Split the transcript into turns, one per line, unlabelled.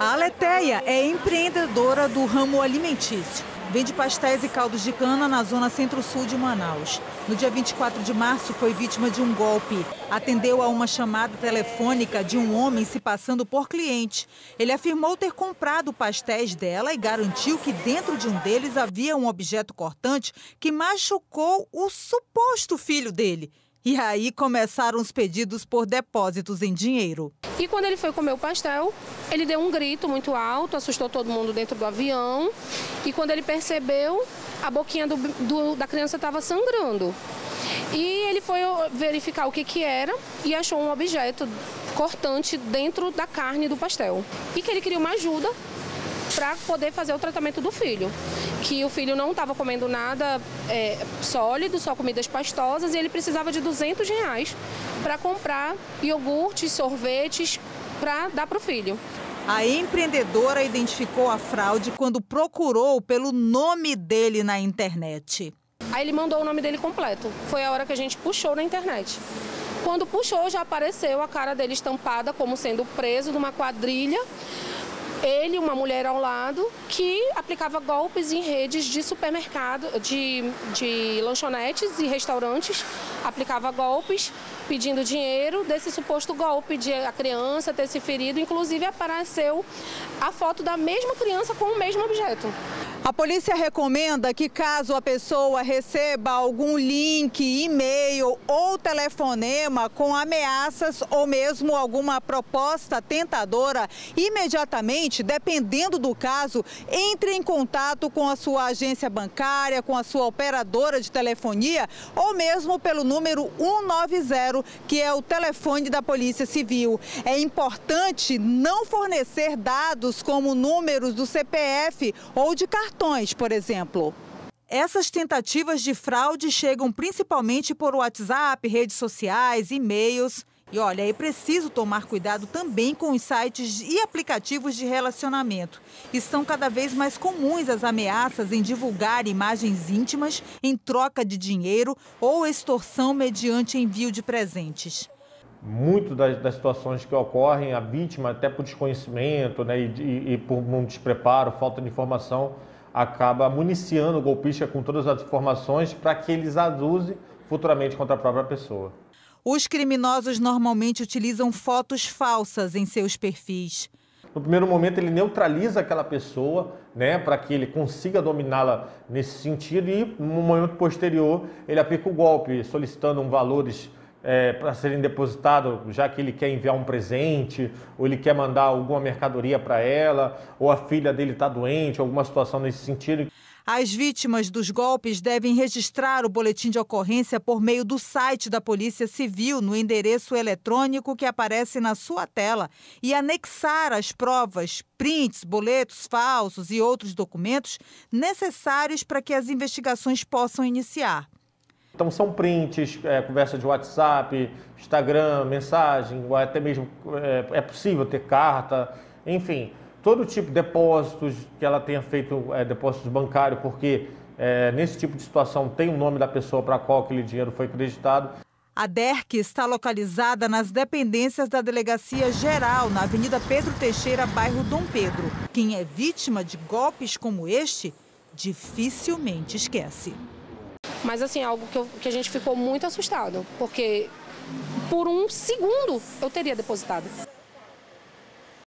A Aleteia é empreendedora do ramo alimentício. Vende pastéis e caldos de cana na zona centro-sul de Manaus. No dia 24 de março, foi vítima de um golpe. Atendeu a uma chamada telefônica de um homem se passando por cliente. Ele afirmou ter comprado pastéis dela e garantiu que dentro de um deles havia um objeto cortante que machucou o suposto filho dele. E aí começaram os pedidos por depósitos em dinheiro.
E quando ele foi comer o pastel, ele deu um grito muito alto, assustou todo mundo dentro do avião. E quando ele percebeu, a boquinha do, do, da criança estava sangrando. E ele foi verificar o que, que era e achou um objeto cortante dentro da carne do pastel. E que ele queria uma ajuda para poder fazer o tratamento do filho. Que o filho não estava comendo nada é, sólido, só comidas pastosas, e ele precisava de 200 reais para comprar iogurtes, sorvetes para dar para o filho.
A empreendedora identificou a fraude quando procurou pelo nome dele na internet.
Aí ele mandou o nome dele completo. Foi a hora que a gente puxou na internet. Quando puxou, já apareceu a cara dele estampada como sendo preso numa quadrilha ele e uma mulher ao lado que aplicava golpes em redes de supermercado, de, de lanchonetes e restaurantes, aplicava golpes pedindo dinheiro desse suposto golpe de a criança ter se ferido, inclusive apareceu a foto da mesma criança com o mesmo objeto.
A polícia recomenda que caso a pessoa receba algum link, e-mail ou telefonema com ameaças ou mesmo alguma proposta tentadora, imediatamente, dependendo do caso, entre em contato com a sua agência bancária, com a sua operadora de telefonia ou mesmo pelo número 190, que é o telefone da Polícia Civil. É importante não fornecer dados como números do CPF ou de cartão cartões, por exemplo. Essas tentativas de fraude chegam principalmente por WhatsApp, redes sociais, e-mails. E olha, é preciso tomar cuidado também com os sites e aplicativos de relacionamento. Estão cada vez mais comuns as ameaças em divulgar imagens íntimas em troca de dinheiro ou extorsão mediante envio de presentes.
Muito das, das situações que ocorrem, a vítima, até por desconhecimento né, e, e, e por um despreparo, falta de informação, acaba municiando o golpista com todas as informações para que eles abusem futuramente contra a própria pessoa.
Os criminosos normalmente utilizam fotos falsas em seus perfis.
No primeiro momento ele neutraliza aquela pessoa, né, para que ele consiga dominá-la nesse sentido e no momento posterior ele aplica o golpe, solicitando um valores é, para serem depositados, já que ele quer enviar um presente, ou ele quer mandar alguma mercadoria para ela, ou a filha dele está doente, alguma situação nesse sentido.
As vítimas dos golpes devem registrar o boletim de ocorrência por meio do site da Polícia Civil no endereço eletrônico que aparece na sua tela e anexar as provas, prints, boletos falsos e outros documentos necessários para que as investigações possam iniciar.
Então são prints, é, conversa de WhatsApp, Instagram, mensagem, até mesmo é, é, possível ter carta, enfim, todo tipo de depósitos que ela tenha feito é, depósitos bancários, porque é, nesse tipo de situação tem o nome da pessoa para qual aquele dinheiro foi acreditado.
A DERC está localizada nas dependências da Delegacia Geral, na Avenida Pedro Teixeira, bairro Dom Pedro. Quem é vítima de golpes como este, dificilmente esquece.
Mas assim, algo que, eu, que a gente ficou muito assustado, porque por um segundo eu teria depositado.